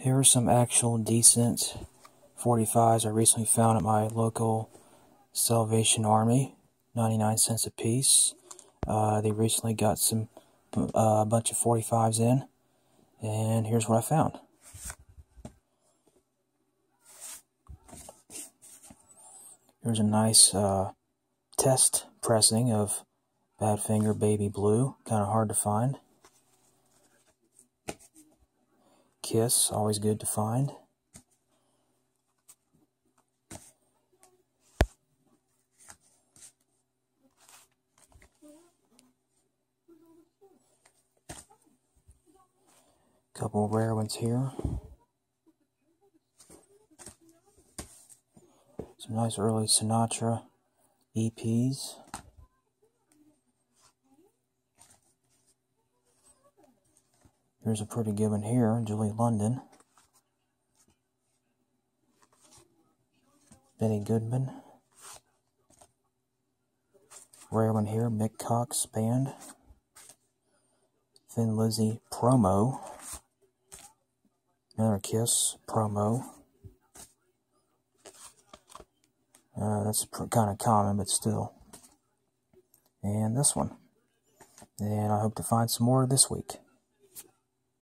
Here are some actual decent 45s I recently found at my local Salvation Army. 99 cents a piece. Uh, they recently got some uh, a uh, bunch of 45s in. And here's what I found. Here's a nice uh, test pressing of Badfinger Baby Blue. Kind of hard to find. Kiss, always good to find. Couple rare ones here. Some nice early Sinatra EPs. Here's a pretty one here, Julie London. Benny Goodman. Rare one here, Mick Cox Band. Thin Lizzy promo. Another Kiss promo. Uh, that's kind of common, but still. And this one. And I hope to find some more this week.